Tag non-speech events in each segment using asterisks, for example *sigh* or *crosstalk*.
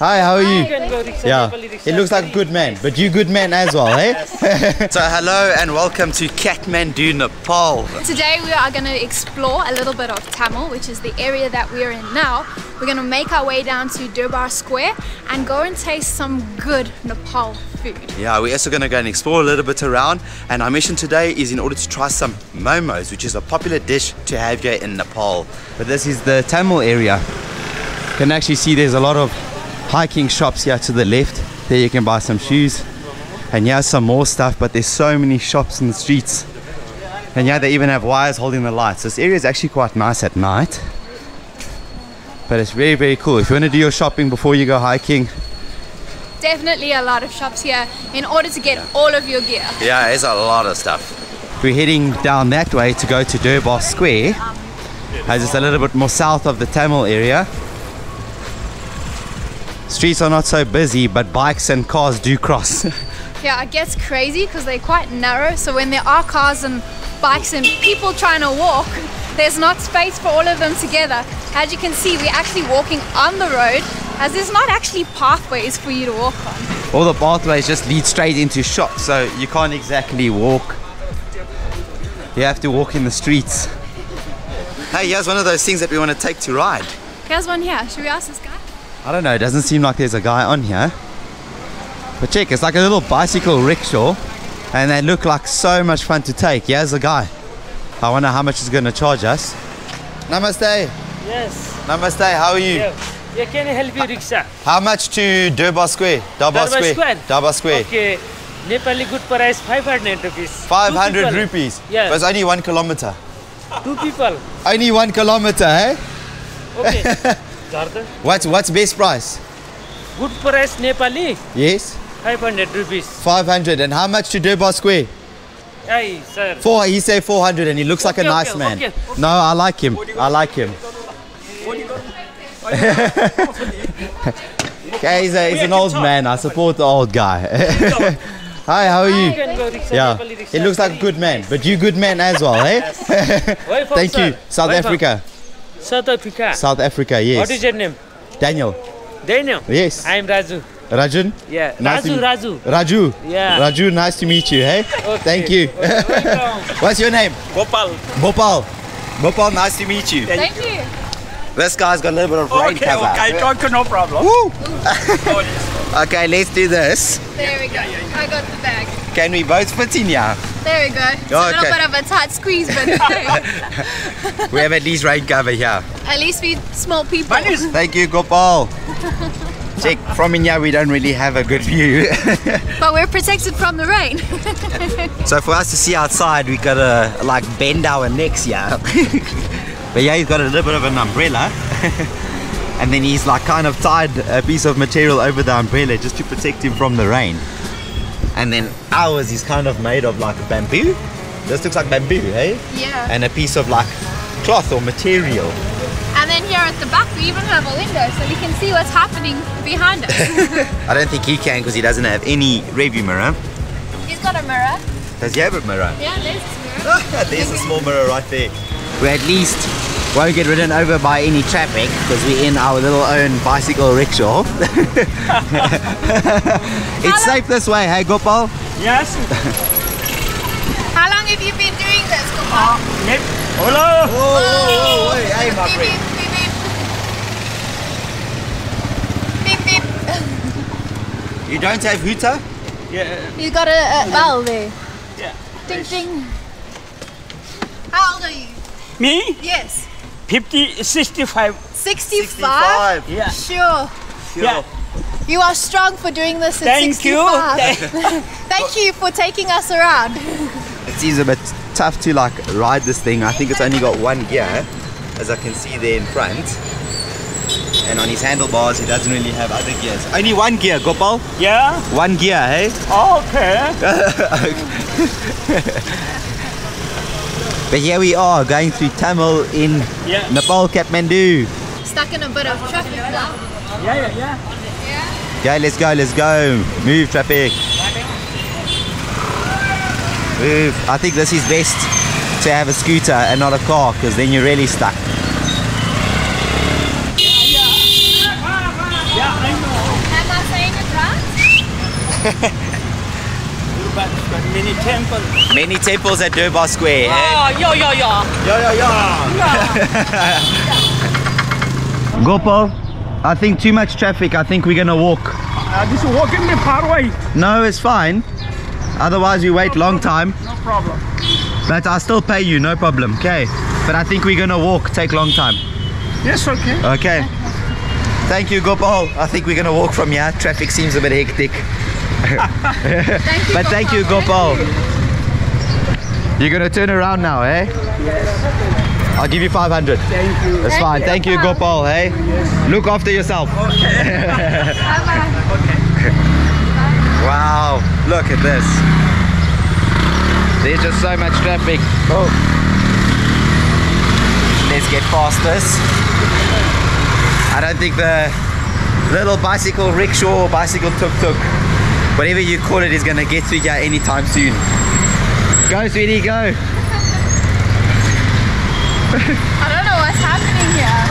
Hi, how are you? You can Yeah, it looks like a good man, but you good man as well, eh? *laughs* so hello and welcome to Kathmandu, Nepal. Today we are going to explore a little bit of Thamel, which is the area that we're in now. We're going to make our way down to Durbar Square and go and taste some good Nepal food. Yeah, we're also going to go and explore a little bit around. And our mission today is in order to try some momos, which is a popular dish to have here in Nepal. But this is the Thamel area. You can actually see there's a lot of hiking shops here to the left. There you can buy some shoes. And here's some more stuff, but there's so many shops in the streets. And yeah, they even have wires holding the lights. This area is actually quite nice at night. But it's very, very cool. If you want to do your shopping before you go hiking, Definitely a lot of shops here in order to get all of your gear. Yeah, it's a lot of stuff. We're heading down that way to go to Durbar Square, as it's a little bit more south of the Thamel area. Streets are not so busy, but bikes and cars do cross. *laughs* Yeah, it gets crazy because they're quite narrow. So when there are cars and bikes and people trying to walk, *laughs* there's not space for all of them together. As you can see, we're actually walking on the road as there's not actually pathways for you to walk on. All the pathways just lead straight into shops, so you can't exactly walk. You have to walk in the streets. Hey, here's one of those things that we want to take to ride. Here's one here. Should we ask this guy? I don't know, it doesn't seem like there's a guy on here. But check, it's like a little bicycle rickshaw and they look like so much fun to take. Here's a guy. I wonder how much he's going to charge us. Namaste. Yes. Namaste, how are you? Yeah. yeah. Can I help you, rickshaw? How much to Durbar Square? Durbar Durbar Square. Square? Durbar Square. Okay. Nepali good price 500 rupees. 500 rupees. Yeah. But it's only one kilometer. Two people. Only one kilometer, eh? Okay. *laughs* Zarda. What's, what's best price? Good price Nepali Yes? 500 rupees. 500. And how much to Durbar Square? Hey, sir. Four, he said 400 and he looks like a Okay, nice okay, man. okay, okay. No, I like him. I like him. *laughs* okay, he's, a, he's an old man. I support the old guy. *laughs* Hi, how are You you? can go rickshaw, Yeah, he looks like a good man, but you good man as well, eh? *laughs* Thank you. South Africa. South Africa. South Africa, yes. What is your name? Daniel. Daniel. Yes. I am Raju. Rajun? Yeah. Nice Raju, Raju. Raju. Yeah. Raju, nice to meet you, hey? Thank you. Welcome. *laughs* What's your name? Gopal. Bhopal. Bhopal, nice to meet you. Thank you. This guy's got a little bit of rain Okay, cover. okay, okay, no problem. Woo! Oh, *laughs* okay, let's do this. There we go. I got the bag. Can we both fit in here? There we go. It's a Okay. little bit of a tight squeeze, but *laughs* We have at least rain cover here. at least we small people. Thank you, Gopal. *laughs* Check, from in here we don't really have a good view. *laughs* But we're protected from the rain. so for us to see outside, we gotta like bend our necks here. but yeah, he's got a little bit of an umbrella. and then he's like kind of tied a piece of material over the umbrella just to protect him from the rain. And then ours is kind of made of like bamboo. This looks like bamboo, eh? yeah. And a piece of like cloth or material. And then here at the back we even have a window so we can see what's happening behind us. *laughs* I don't think he can because he doesn't have any rearview mirror. He's got a mirror. Does he have a mirror? Yeah, there's his mirror. *laughs* There's a small mirror right there. We're at least won't get ridden over by any traffic because we're in our little own bicycle rickshaw. *laughs* it's safe this way, hey Gopal? Yes. *laughs* How long have you been doing this, Uh, Gopal? net. Hello. Whoa, whoa, whoa, hey my beep, friend. beep, beep, beep. Beep, beep. *laughs* You don't have hooter? Yeah. He's got a, a bell there. Yeah. Ding, ding. How old are you? Me? Yes. 50, 65. 65? Yeah. Sure. Yeah. You are strong for doing this at Thank 65. you. *laughs* Thank you for taking us around. It seems a bit tough to like ride this thing. I think it's only got one gear, as I can see there in front. And on his handlebars, he doesn't really have other gears. Only one gear, Gopal. Yeah. One gear, hey? Oh, okay. *laughs* But here we are going through Thamel in Yeah. Nepal, Kathmandu. Stuck in a bit of traffic now. Yeah, yeah, yeah. Okay, let's go, let's go. Move, traffic. Move. I think this is best to have a scooter and not a car because then you're really stuck. Yeah, I know. But, but many temples. Many temples at Durbar Square. eh? Oh, yeah, yeah, yeah. Yeah, yeah, yeah. *laughs* Gopal, I think too much traffic. I think we're gonna walk. Uh, this walking the far away. No, it's fine. Otherwise, we wait long time. No problem. But I'll still pay you, no problem. Okay. But I think we're gonna walk. Take long time. Yes, okay. Okay. Thank you, Gopal. I think we're gonna walk from here. Traffic seems a bit hectic. *laughs* Thank you. But thank you, Gopal. You're gonna turn around now, eh? Yes. I'll give you 500. Thank you. That's Thank fine. you, Thank you, Gopal. Hey, look after yourself. Okay. *laughs* okay. Wow, look at this. There's just so much traffic. Oh. Let's get past this. I don't think the little bicycle rickshaw or bicycle tuk-tuk, whatever you call it, is gonna get to you anytime soon. Go, sweetie, go. I don't know what's happening here.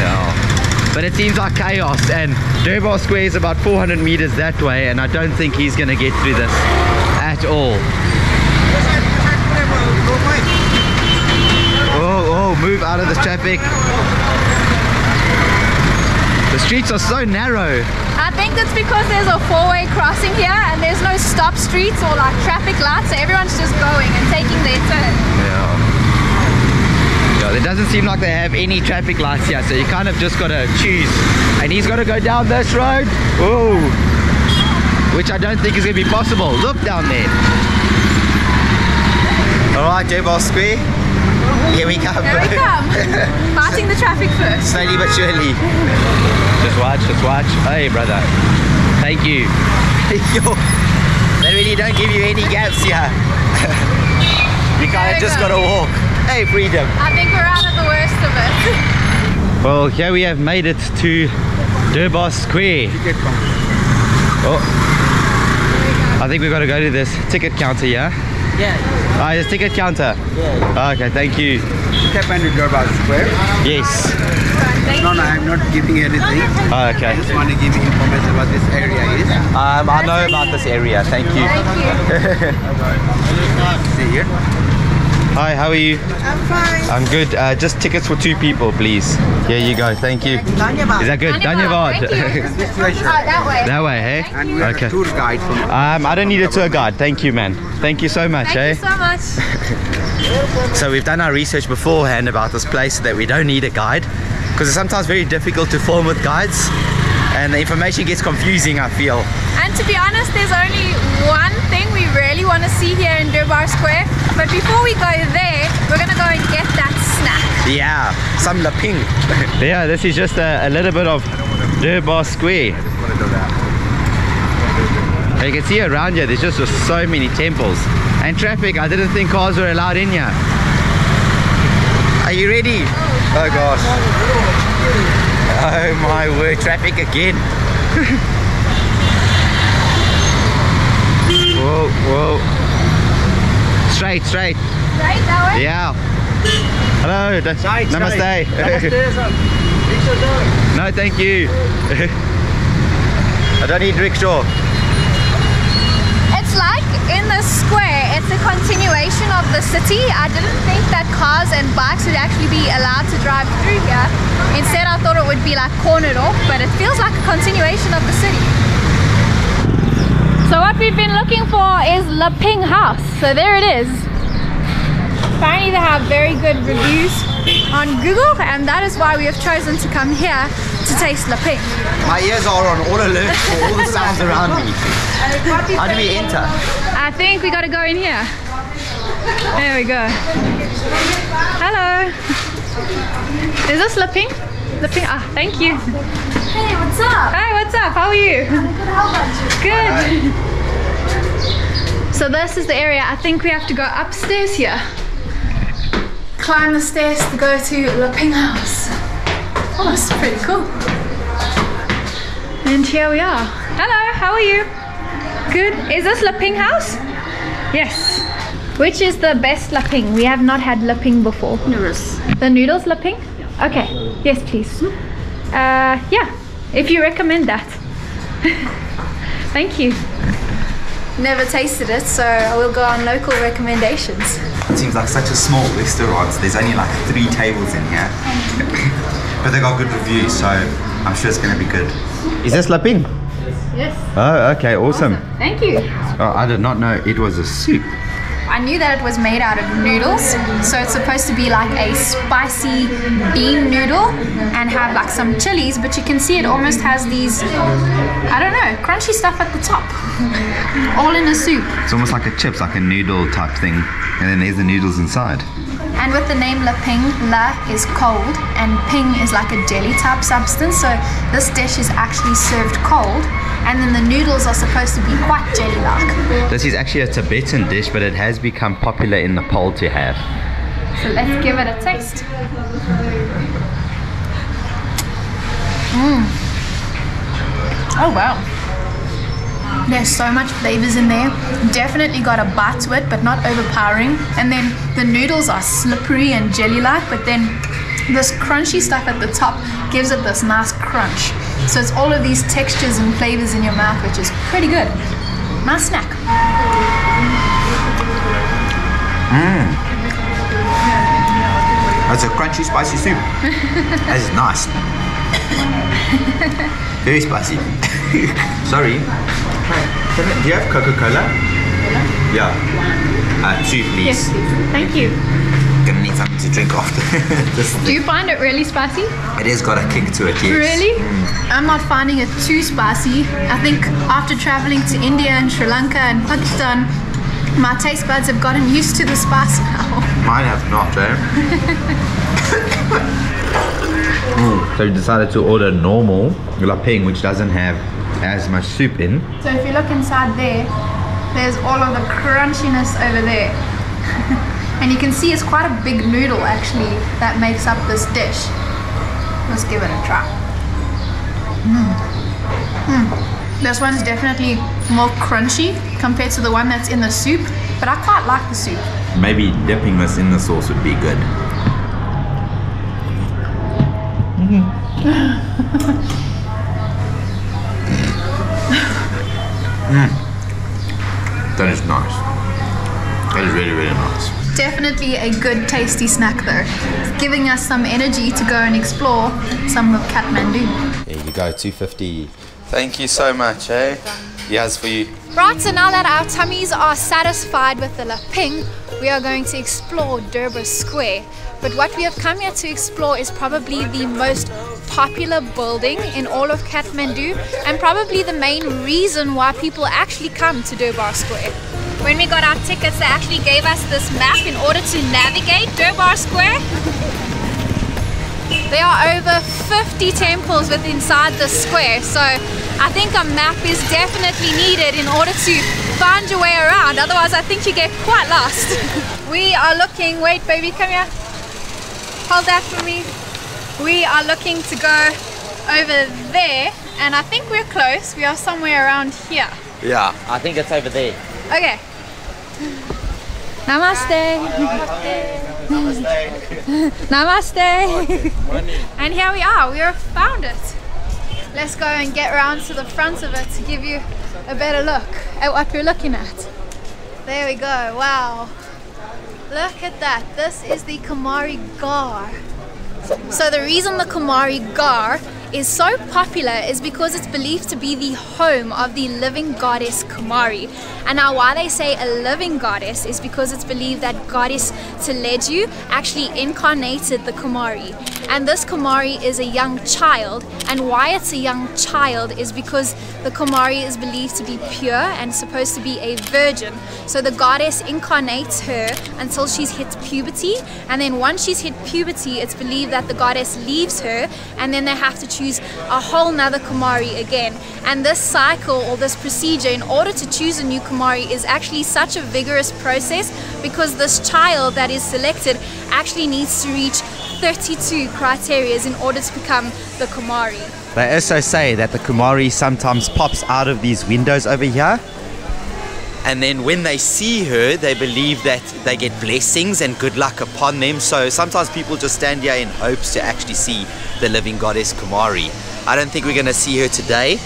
Yeah. But it seems like chaos and Durbar Square is about 400 meters that way and I don't think he's going to get through this at all. Oh, oh, move out of the traffic. The streets are so narrow. I think it's because there's a four-way crossing here and there's no stop streets or like traffic lights, so everyone's just going and taking their turn. Yeah. Yeah, there doesn't seem like they have any traffic lights here, so you kind of just gotta choose. And he's gotta go down this road. Whoa. Which I don't think is gonna be possible. Look down there. Alright, J-Ball Square. Here we come. Here we come. *laughs* Fighting the traffic first. Slowly but surely. Just watch, just watch. Hey, brother. Thank you. *laughs* Yo, they really don't give you any gaps here. *laughs* you kind of just go. gotta walk. Hey, freedom. I think we're out of the worst of it. *laughs* Well, here we have made it to Durbar Square. Oh. I think we've got to go to this ticket counter, yeah? Yeah, Ah, this ticket counter. yeah. Okay, thank you. Step into Durbar Square. Yes. Thank No, no, I'm not giving anything. Oh, okay. I just want to give you information what this area is. Um, I know about this area. Thank you. Thank you. See here. Hi, how are you? I'm fine. I'm good. Uh, just tickets for two people, please. Here you go. Thank you. Is that good? Dhanyavad, Dhanyavad. thank you. *laughs* This. Oh, that way. that way, hey? And we are Okay. a tour guide from Um, I don't need a tour guide. Thank you, man. Thank you so much, Thank eh? you so much. *laughs* So we've done our research beforehand about this place so that we don't need a guide because it's sometimes very difficult to film with guides and the information gets confusing I feel. And to be honest, there's only one thing we really want to see here in Durbar Square. But before we go there, we're going to go and get that snack. Yeah, some laping. *laughs* yeah, this is just a, a little bit of Durbar Square. You can see around here there's just, just so many temples and traffic. I didn't think cars were allowed in here. Are you ready? Oh gosh. Oh *laughs* my word, traffic again. *laughs* whoa, whoa. Straight, straight. Straight that way? Yeah. Hello. da- Side, Namaste. *laughs* no, thank you. I don't need rickshaw. It's like in the square, it's a continuation of the city. I didn't think that cars and bikes would actually be allowed to drive through here. Instead, I thought it would be like cornered off, but it feels like a continuation of the city. So what we've been looking for is La Ping House. So there it is. Finally, they have very good reviews on Google and that is why we have chosen to come here to taste La Ping. My ears are on all alert for all the sounds around me. How do we enter? I think we gotta go in here. There we go. Hello. Is this Lipping? Lipping. Ah, thank you. Hey, what's up? Hi, what's up? How are you? Good, how about you? Good. So this is the area. I think we have to go upstairs here. Climb the stairs to go to Lipping House. Oh, this is pretty cool. And here we are. Hello, how are you? Good. Is this Lipping House? Yes. Which is the best Lipping? We have not had Lipping before. Noodles. The noodles Lipping? Okay. Yes, please. Uh, yeah. If you recommend that. *laughs* Thank you. never tasted it, so I will go on local recommendations. It seems like such a small restaurant. There's only like three tables in here. *laughs* but they got good reviews, so I'm sure it's gonna be good. Is this laping? Yes. Oh, okay, awesome. Thank you. Oh, I did not know it was a soup. I knew that it was made out of noodles, so it's supposed to be like a spicy bean noodle and have like some chilies, but you can see it almost has these, I don't know, crunchy stuff at the top. *laughs* All in a soup. It's almost like a chips, like a noodle type thing, and then there's the noodles inside. And with the name La Ping, La is cold and Ping is like a jelly type substance. So this dish is actually served cold and then the noodles are supposed to be quite jelly like. This is actually a Tibetan dish, but it has become popular in Nepal to have. So let's give it a taste. Mmm. Oh wow. There's so much flavors in there. Definitely got a bite to it, but not overpowering. And then the noodles are slippery and jelly-like, but then this crunchy stuff at the top gives it this nice crunch. So it's all of these textures and flavors in your mouth, which is pretty good. Nice snack. That's a crunchy, spicy soup. *laughs* that is nice. Very spicy. *laughs* Sorry. I- Do you have Coca-Cola? Yeah. Uh, two, please. Thank you. Gonna need something to drink after. *laughs* Do you find it really spicy? It has got a kick to it, yes. Really? I'm not finding it too spicy. I think after traveling to India and Sri Lanka and Pakistan, my taste buds have gotten used to the spice now. *laughs* Mine have not, eh? *laughs* So we decided to order normal laping, which doesn't have as much soup in. So if you look inside there, there's all of the crunchiness over there. And you can see it's quite a big noodle actually that makes up this dish. Let's give it a try. Mm. Mm. This one's definitely more crunchy compared to the one that's in the soup, but I quite like the soup. Maybe dipping this in the sauce would be good. *laughs* That is nice. That is really, really nice. Definitely a good tasty snack though. It's giving us some energy to go and explore some of Kathmandu. There you go, 250. Thank you so much, eh? Yes, for you. Right, so now that our tummies are satisfied with the laping, we are going to explore Durbar Square. But what we have come here to explore is probably the most popular building in all of Kathmandu and probably the main reason why people actually come to Durbar Square. When we got our tickets, they actually gave us this map in order to navigate Durbar Square. There are over 50 temples within inside the square, so I think a map is definitely needed in order to find your way around. Otherwise, I think you get quite lost. *laughs* we are looking. Wait, baby, come here. Hold that for me. We are looking to go over there, and I think we're close. We are somewhere around here. Yeah. I think it's over there. Okay. Namaste. Namaste. Namaste. And here we are. We have found it. Let's go and get around to the front of it to give you a better look at what we're looking at. There we go. Wow. Look at that. This is the Kumari Ghar. So the reason the Kumari Ghar is so popular is because it's believed to be the home of the living goddess Kumari. And now why they say a living goddess is because it's believed that goddess Taleju actually incarnated the Kumari. And this Kumari is a young child. And why it's a young child is because the Kumari is believed to be pure and supposed to be a virgin. So the goddess incarnates her until she's hit puberty. And then once she's hit puberty, it's believed that the goddess leaves her and then they have to choose a whole nother Kumari again. And this cycle or this procedure in order to choose a new Kumari is actually such a vigorous process because this child that is selected actually needs to reach 32 criterias in order to become the Kumari. They also say that the Kumari sometimes pops out of these windows over here. And then when they see her, they believe that they get blessings and good luck upon them. So sometimes people just stand here in hopes to actually see the living goddess Kumari. I don't think we're going to see her today,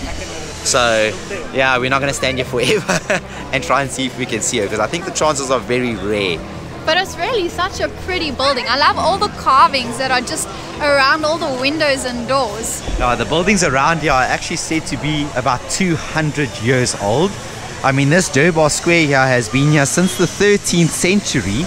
So, yeah, we're not going to stand here forever *laughs* and try and see if we can see her because I think the chances are very rare. But it's really such a pretty building. I love all the carvings that are just around all the windows and doors. Now, the buildings around here are actually said to be about 200 years old. I mean, this Durbar Square here has been here since the 13th century.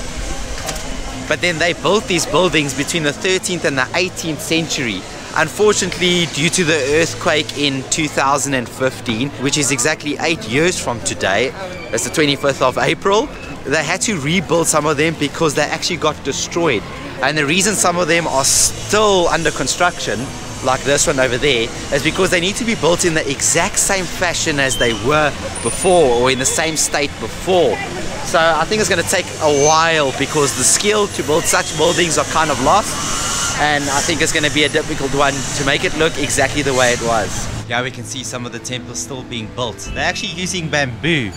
But then they built these buildings between the 13th and the 18th century. Unfortunately, due to the earthquake in 2015, which is exactly eight years from today, it's the 25th of April, they had to rebuild some of them because they actually got destroyed. And the reason some of them are still under construction, like this one over there, is because they need to be built in the exact same fashion as they were before or in the same state before. So I think it's going to take a while because the skill to build such buildings are kind of lost and I think it's going to be a difficult one to make it look exactly the way it was. Yeah, we can see some of the temples still being built. They're actually using bamboo,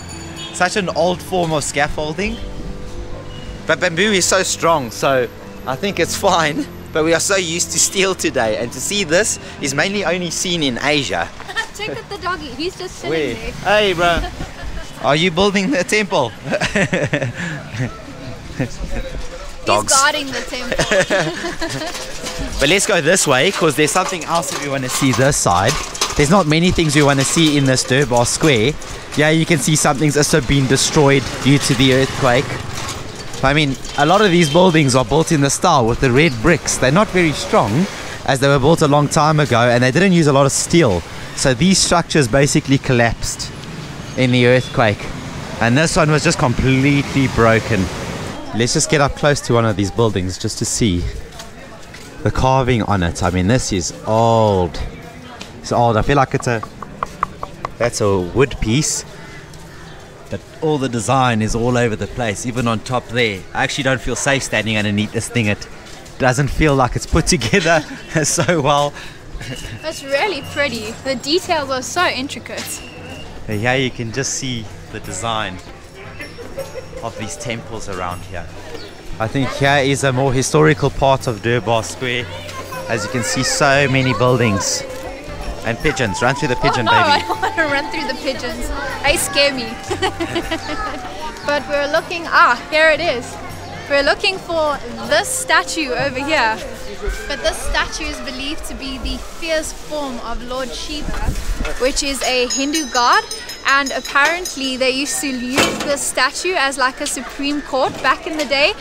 such an old form of scaffolding. But bamboo is so strong, so I think it's *laughs* fine. But we are so used to steel today, and to see this is mainly only seen in Asia. *laughs* Check out the doggy. He's just sitting Where? there. Hey, bro. *laughs* Are you building the temple? Dogs. He's guarding the temple. But let's go this way because there's something else that we want to see this side. There's not many things we want to see in this Durbar Square. Yeah, you can see something's also been destroyed due to the earthquake. I mean, a lot of these buildings are built in the style with the red bricks. They're not very strong as they were built a long time ago and they didn't use a lot of steel. So these structures basically collapsed in the earthquake. And this one was just completely broken. Let's just get up close to one of these buildings just to see the carving on it. I mean, this is old. It's old. I feel like it's a that's a wood piece, but all the design is all over the place, even on top there. I actually don't feel safe standing underneath this thing. It doesn't feel like it's put *laughs* together *laughs* so well. It's really pretty. The details are so intricate. But here you can just see the design of these temples around here. I think here is a more historical part of Durbar Square. As you can see, so many buildings and pigeons. Run through the pigeon, oh, no, baby. I don't want to run through the pigeons. They scare me. *laughs* but we're looking. Ah, here it is. We're looking for this statue over here. But this statue is believed to be the fierce form of Lord Shiva, which is a Hindu god. And apparently, they used to use this statue as like a supreme court back in the day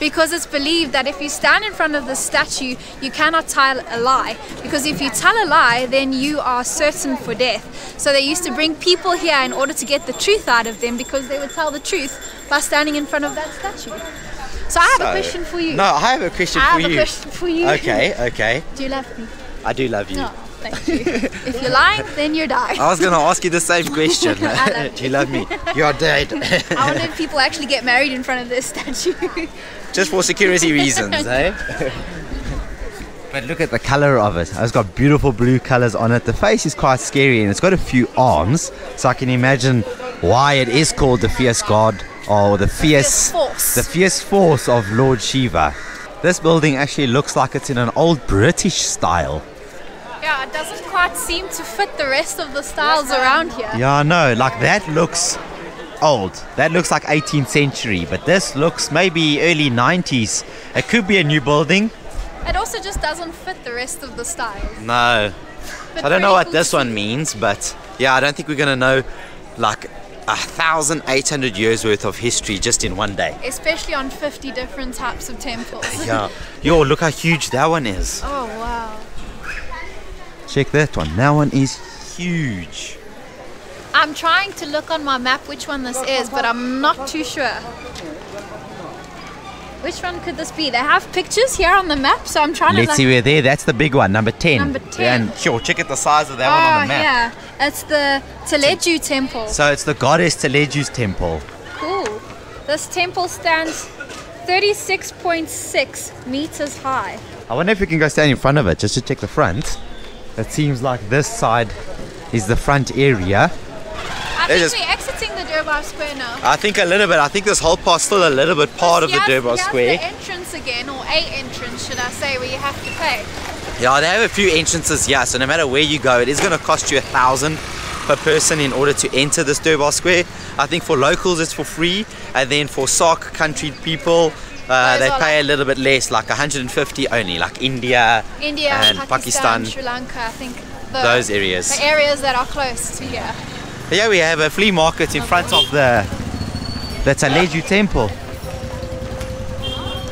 because it's believed that if you stand in front of the statue, you cannot tell a lie. Because if you tell a lie, then you are certain for death. So they used to bring people here in order to get the truth out of them because they would tell the truth by standing in front of that statue. So I have a question for you. No, I have a question I for have you. a question for you. Okay, okay. Do you love me? I do love you. No, thank you. if you're lying, then you're die. I was going to ask you the same *laughs* question. Love do *laughs* you love me? You're dead. *laughs* I wonder if people actually get married in front of this statue. Just for security reasons, eh? But look at the color of it. It's got beautiful blue colors on it. The face is quite scary and it's got a few arms. So I can imagine why it is called the fierce god or the fierce, Fierce force. the fierce force of Lord Shiva. This building actually looks like it's in an old British style. Yeah, it doesn't quite seem to fit the rest of the styles around here. Yeah, I know. Like that looks old. That looks like 18th century, but this looks maybe early 90s. It could be a new building. It also just doesn't fit the rest of the styles. No. But I don't know what cool this one means, but yeah, I don't think we're gonna know like a thousand eight hundred years worth of history just in one day. Especially on 50 different types of temples. Yeah. *laughs* Yo, look how huge that one is. Oh wow. Check that one. That one is huge. I'm trying to look on my map which one this is, but I'm not too sure. Which one could this be? They have pictures here on the map, so I'm trying to. Let's to see like. where there. That's the big one, number ten. Number 10. And sure, check out the size of that oh, one on the ah, map. yeah. It's the Taleju temple. So it's the goddess Taleju's temple. Cool. This temple stands 36.6 meters high. I wonder if we can go stand in front of it just to check the front. It seems like this side is the front area. I think just- we're exiting the Durbar Square now. I think a little bit. I think this whole part's still a little bit part of the Durbar here's Square. the entrance again, or a entrance, should I say, where you have to pay. Yeah, they have a few entrances yeah, so no matter where you go, it is going to cost you a thousand per person in order to enter this Durbar Square. I think for locals it's for free, and then for SAARC country people, uh, they pay a little bit less, like 150 only, like India, India, and Pakistan, Pakistan, Sri Lanka, I think. The, those areas. The areas that are close to here. Yeah, we have a flea market in front of the the Taleju temple.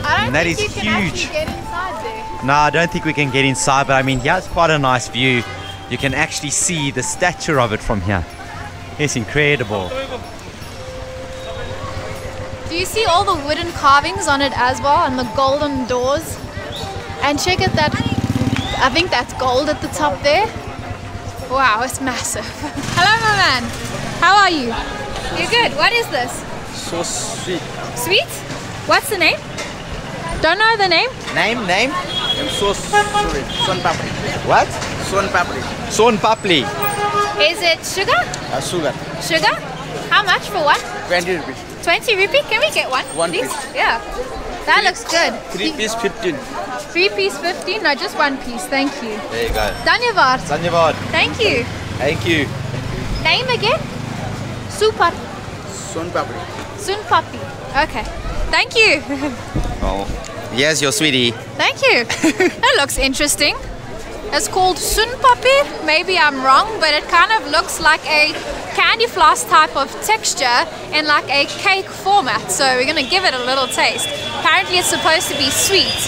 I don't And that think is huge. actually get inside there. No, I don't think we can get inside, but I mean, here's quite a nice view. You can actually see the stature of it from here. It's incredible. Do you see all the wooden carvings on it as well and the golden doors? And check at that, I think that's gold at the top there. Wow, it's massive. *laughs* Hello, my man. How are you? You're good. What is this? So sweet. Sweet? What's the name? Don't know the name? Name, name? I'm so sorry. Son papri. What? Son papri. Son Papli. Is it sugar? Uh, sugar. Sugar? How much for one? 20 rupees. 20 rupee? Can we get one? One please? piece. Yeah. That looks good. Three piece 15. Three piece 15? No, just one piece. Thank you. There you go. Dhanyavad. Sanyavad. Thank you. Thank you. Name again? Super Son papri. Sun Papi. Okay. Thank you. *laughs* Oh. Here's your sweetie. Thank you. *laughs* that looks interesting. It's called Sun Papi. Maybe I'm wrong, but it kind of looks like a candy floss type of texture in like a cake format. So we're gonna give it a little taste. Apparently it's supposed to be sweet.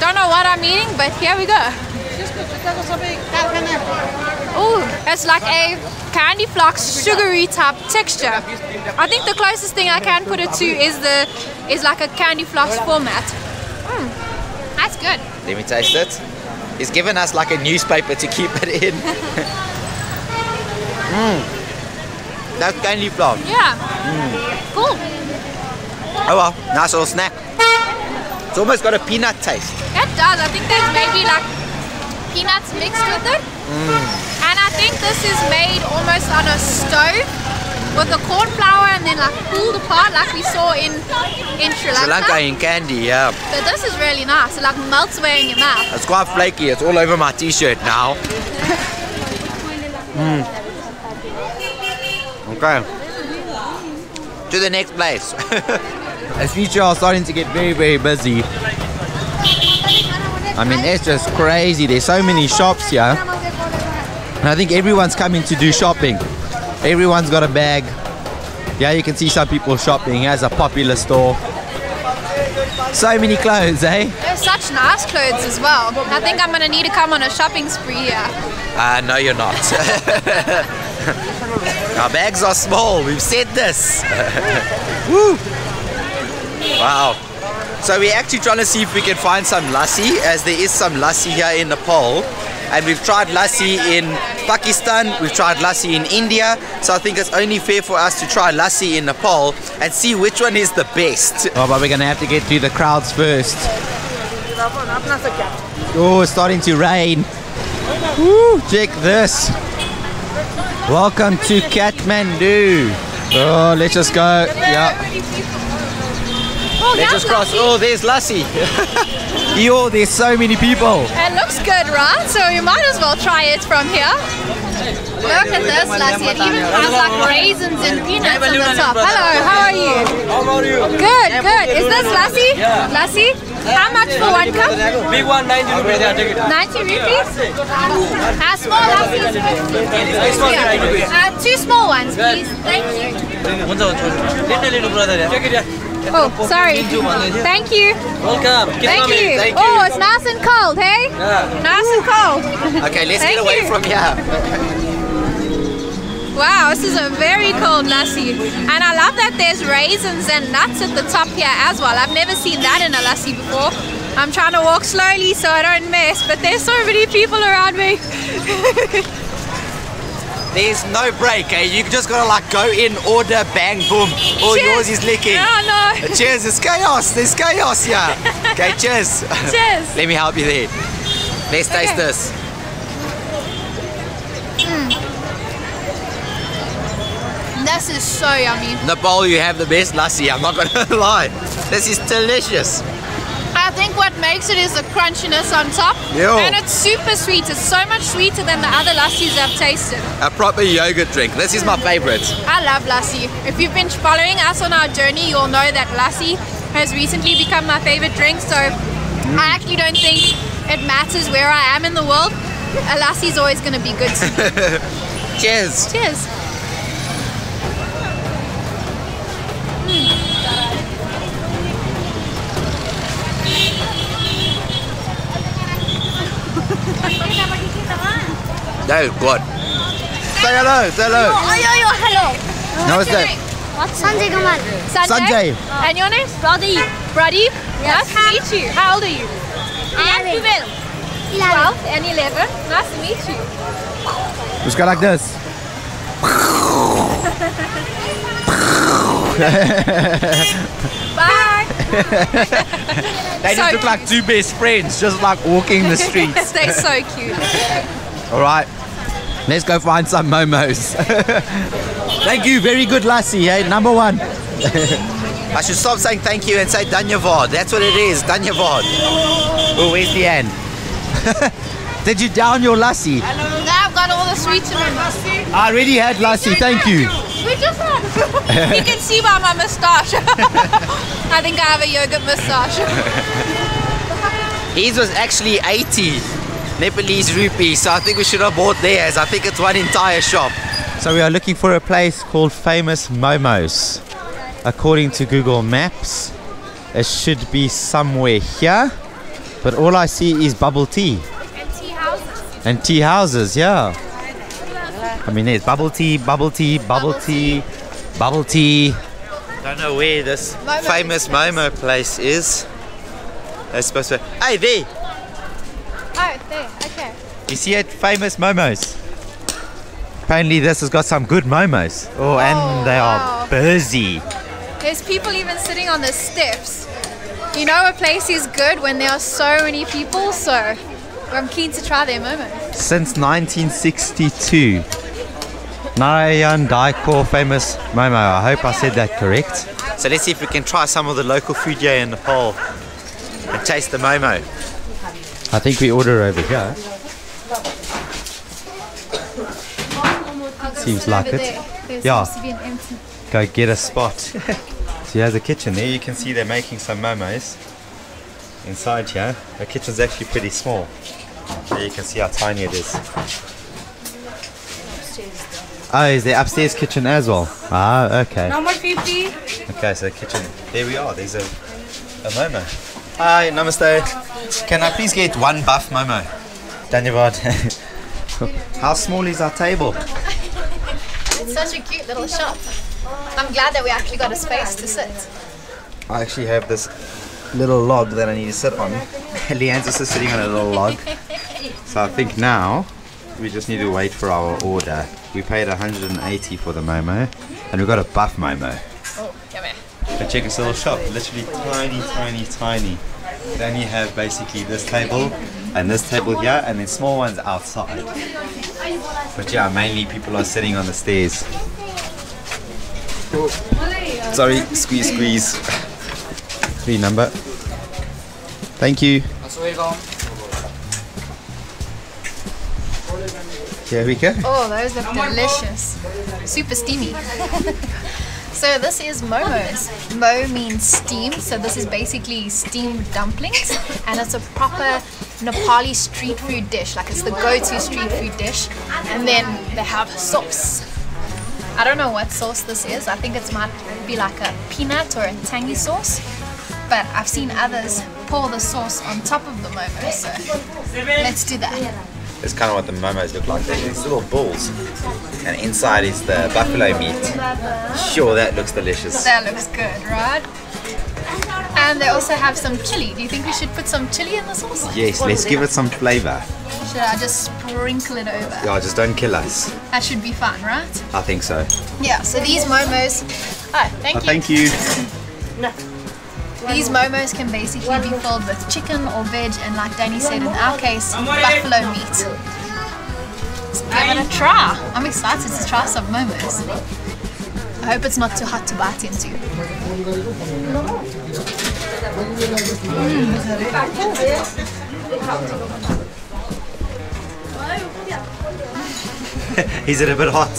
Don't know what I'm eating, but here we go. Ooh, it's like a candy floss sugary type texture. I think the closest thing I can put it to is the is like a candy floss format. Mm, that's good. Let me taste it. He's given us like a newspaper to keep it in. *laughs* mm. That's candy floss. Yeah. Cool. Oh well, nice little snack. It's almost got a peanut taste. It does. I think there's maybe like peanuts mixed with it. And I think this is made almost on a stove with the corn flour and then like pulled apart like we saw in in Sri Lanka. Sri Lanka in candy, yeah. But this is really nice. It like melts away in your mouth. It's quite flaky. It's all over my t-shirt now. *laughs* Mm. Okay. To the next place. *laughs* As future are starting to get very, very busy. I mean, it's just crazy. There's so many shops here. And I think everyone's coming to do shopping. Everyone's got a bag. Yeah, you can see some people shopping. Here's a popular store. So many clothes, eh? There's such nice clothes as well. I think I'm gonna need to come on a shopping spree here. Uh, no, you're not. *laughs* Our bags are small. We've said this. *laughs* Woo! Wow. So we're actually trying to see if we can find some lassi, as there is some lassi here in Nepal. And we've tried lassi in Pakistan, we've tried lassi in India. So I think it's only fair for us to try lassi in Nepal and see which one is the best. Oh, but we're gonna have to get through the crowds first. Oh, it's starting to rain. Woo, check this. Welcome to Kathmandu. Oh, let's just go. Yeah, Oh, let's just cross. lovely. Oh, there's Lassi. *laughs* Yo, there's so many people. It looks good, right? So you might as well try it from here. Look at this, Lassi. It even has like raisins and peanuts on the top. Hello, how are you? How are you? Good, good. Is this Lassi? Yeah. Lassi? How much for one cup? Big one, 90 rupees. Yeah, take it. 90 rupees? Uh, small Lassis? Yeah. Uh, two small ones, please. Thank you. Little, little brother. Yeah. Take it, yeah. Oh, sorry. Thank you. Welcome. Keep Thank coming. you. Thank you. Oh, it's nice and cold, hey? Yeah. Nice and cold. *laughs* Okay, let's Thank get away you. from here. Wow, this is a very cold lassi. And I love that there's raisins and nuts at the top here as well. I've never seen that in a lassi before. I'm trying to walk slowly so I don't mess, but there's so many people around me. *laughs* There's no break, eh? You just gotta like go in, order, bang, boom. All Cheers. yours is licking. Oh no. *laughs* Cheers, it's chaos. There's chaos here. Okay, cheers. *laughs* Cheers. Let me help you there. Let's taste Okay. this. This is so yummy. Nepal, you have the best lassi. I'm not gonna *laughs* lie. This is delicious. I think what makes it is the crunchiness on top. Yo. And it's super sweet. It's so much sweeter than the other lassies I've tasted. A proper yogurt drink. This is my favorite. I love lassi. If you've been following us on our journey, you'll know that lassi has recently become my favorite drink. So I mm. actually don't think it matters where I am in the world. A lassi is always going to be good to *laughs* me. Cheers. Cheers. No, good. Say hello, say hello. Oh, yo, yo, hello. Namaste. your name? What's Sanjay Kamal? Sanjay. Sanjay. Oh. And your name? Pradeep. Pradeep? Nice to meet you. How old are you? Eleven. 12 and 11. Nice to meet you. Let's go like this. Bye. *laughs* They So just look like two best friends, just like walking the *laughs* streets. They're so cute. All right, let's go find some momos. *laughs* thank you, very good lassi, hey, number one. I should stop saying thank you and say Dhanyavad. That's what it is, Dhanyavad. Oh, where's the end? *laughs* Did you down your lassi? Now I've got all the sweets in my mouth. I already had lassie, thank you. We just had. *laughs* you can see by my moustache. I think I have a yogurt moustache. His was actually 80 Nepalese rupees, so I think we should have bought theirs. I think it's one entire shop. So we are looking for a place called Famous Momos. According to Google Maps, it should be somewhere here, but all I see is bubble tea and tea houses. and tea houses. Yeah. I mean, there's bubble tea, bubble tea, bubble, Bubble tea, bubble tea. Don't know where this Momo famous is famous. Momo place is. They're supposed to. Hey, there! Oh, there. Okay. You see it? Famous momos. Apparently this has got some good momos. Oh, and oh, they wow. are busy. There's people even sitting on the steps. You know a place is good when there are so many people, so I'm keen to try their momos. Since 1962. Narayan Daikor famous momo. I hope I said that correct. So let's see if we can try some of the local food here in Nepal and taste the momo. I think we order over here. Seems like it. There. Yeah. seems to be an empty. go get a *laughs* spot. so here's a kitchen. There you can see they're making some momos inside here. The kitchen's actually pretty small. There you can see how tiny it is. Oh, is there upstairs kitchen as well? Ah, okay. Number 50. Okay, so the kitchen. There we are. There's a, a momo. Hi, namaste. Can I please get one buff momo? Dhanyavad. *laughs* How small is our table? It's such a cute little shop. I'm glad that we actually got a space to sit. I actually have this little log that I need to sit on. *laughs* Leanne's also sitting on a little log. *laughs* So I think now we just need to wait for our order. We paid 180 for the Momo and we got a buff Momo. Oh, come here. But check this little shop, literally tiny, tiny, tiny. Then you have basically this table and this table here and then small ones outside. But yeah, mainly people are sitting on the stairs. Sorry, squeeze, squeeze. *laughs* Three number. Thank you. Here we go. Oh, those delicious. Super steamy. *laughs* so this is momos. Mo means steam, so this is basically steamed dumplings, and it's a proper Nepali street food dish. Like it's the go-to street food dish, and then they have sauce. I don't know what sauce this is. I think it might be like a peanut or a tangy sauce, but I've seen others pour the sauce on top of the momo. So let's do that. It's kind of what the momos look like. They're these little balls, and inside is the buffalo meat. Sure, that looks delicious. That looks good, right? And they also have some chili. Do you think we should put some chili in the sauce? Yes, let's give it some flavor. Should I just sprinkle it over? Yeah, just don't kill us. That should be fun, right? I think so. Yeah, so these momos. Oh, thank Oh, you. thank you. These momos can basically be filled with chicken or veg, and like Danny said, in our case, buffalo meat. Let's give it a try. I'm excited to try some momos. I hope it's not too hot to bite into. *laughs* Is it a bit hot?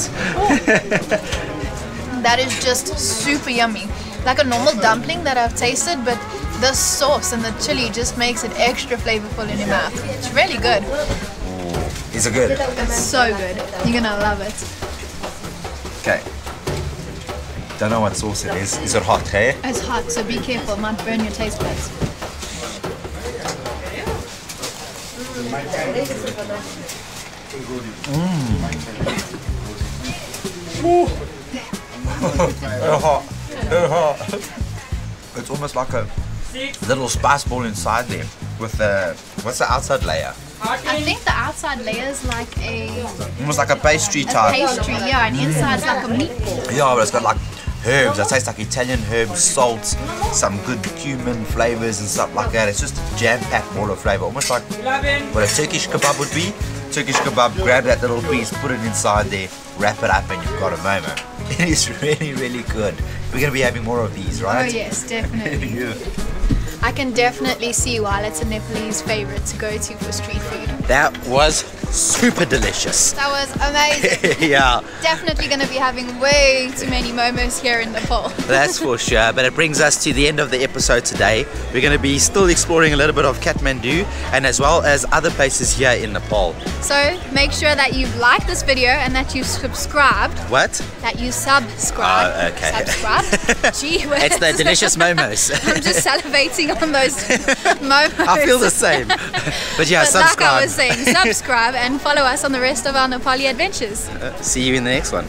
That is just super yummy. Like a normal dumpling that I've tasted, but the sauce and the chili just makes it extra flavorful in your mouth. It's really good. Is it good? It's so good. You're gonna love it. Okay. Don't know what sauce it is. Is it hot, hey? It's hot, so be careful, it might burn your taste buds. Mm. *laughs* Very hot. Hot. *laughs* It's almost like a little spice ball inside there with the what's the outside layer? I think the outside layer is like a, Almost like a pastry a type. pastry, yeah, and inside inside's like a meatball. Yeah, but it's got like herbs. It tastes like Italian herbs, salt, some good cumin flavors and stuff like that. It's just a jam-packed ball of flavor, almost like what a Turkish kebab would be. Turkish kebab, grab that little piece, put it inside there, wrap it up, and you've got a momo. *laughs* It is really, really good. We're gonna be having more of these, right? Oh yes, definitely. *laughs* yeah. I can definitely see why it's a Nepalese favorite to go to for street food. That was super delicious. That was amazing. *laughs* yeah, definitely going to be having way too many momos here in Nepal. *laughs* that's for sure. But it brings us to the end of the episode today. We're going to be still exploring a little bit of Kathmandu and as well as other places here in Nepal. So make sure that you've liked this video and that you've subscribed. What? That you subscribe. Oh, okay. Subscribe. *laughs* Gee whiz. It's the delicious momos. I'm just salivating on those momos. I feel the same. But yeah, But like I was saying, subscribe and follow us on the rest of our Nepali adventures. Uh, see you in the next one.